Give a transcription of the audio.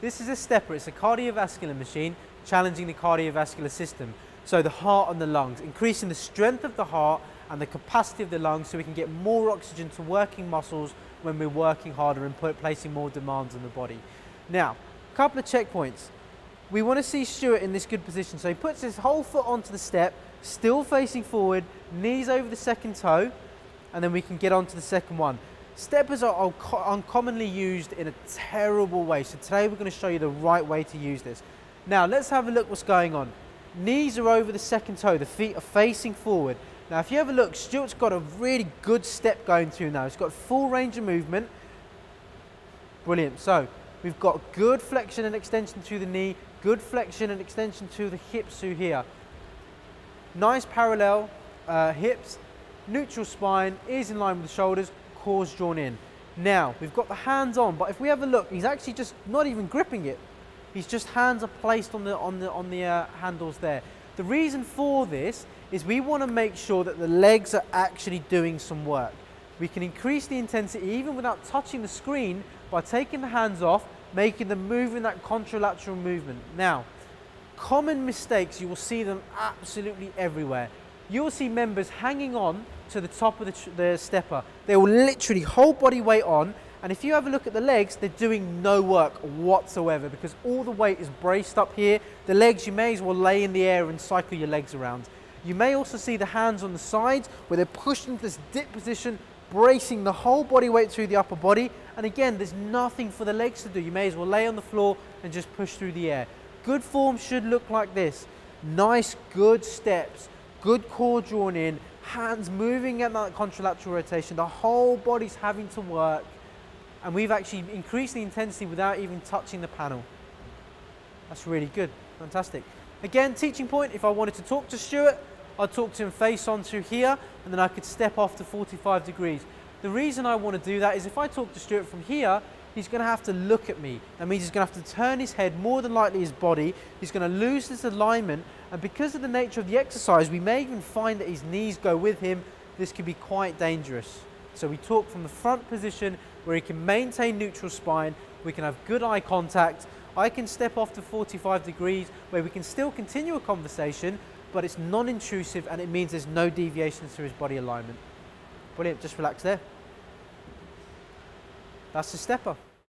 This is a stepper, it's a cardiovascular machine challenging the cardiovascular system. So the heart and the lungs, increasing the strength of the heart and the capacity of the lungs so we can get more oxygen to working muscles when we're working harder and put, placing more demands on the body. Now, a couple of checkpoints. We want to see Stuart in this good position. So he puts his whole foot onto the step, still facing forward, knees over the second toe, and then we can get on to the second one. Steppers are uncommonly used in a terrible way. So today we're going to show you the right way to use this. Now let's have a look what's going on. Knees are over the second toe, the feet are facing forward. Now if you have a look, Stuart's got a really good step going through now. He's got full range of movement. Brilliant. So we've got good flexion and extension through the knee, good flexion and extension to the hips through here. Nice parallel uh, hips, neutral spine, ears in line with the shoulders, cores drawn in. Now, we've got the hands on, but if we have a look, he's actually just not even gripping it. He's just hands are placed on the, on the, on the uh, handles there. The reason for this is we want to make sure that the legs are actually doing some work. We can increase the intensity even without touching the screen by taking the hands off, making them move in that contralateral movement. Now, common mistakes, you will see them absolutely everywhere. You will see members hanging on to the top of the, the stepper. They will literally hold body weight on and if you have a look at the legs, they're doing no work whatsoever because all the weight is braced up here. The legs, you may as well lay in the air and cycle your legs around. You may also see the hands on the sides where they're pushed into this dip position, bracing the whole body weight through the upper body. And again, there's nothing for the legs to do. You may as well lay on the floor and just push through the air. Good form should look like this. Nice, good steps, good core drawn in, hands moving at that contralateral rotation. The whole body's having to work. And we've actually increased the intensity without even touching the panel. That's really good, fantastic. Again, teaching point, if I wanted to talk to Stuart, I'd talk to him face on through here, and then I could step off to 45 degrees. The reason I want to do that is if I talk to Stuart from here, he's going to have to look at me. That means he's going to have to turn his head, more than likely his body. He's going to lose his alignment. And because of the nature of the exercise, we may even find that his knees go with him. This could be quite dangerous. So we talk from the front position where he can maintain neutral spine. We can have good eye contact. I can step off to 45 degrees where we can still continue a conversation, but it's non-intrusive and it means there's no deviations to his body alignment. Brilliant, just relax there. That's the stepper.